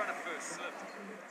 front of Booth slipped.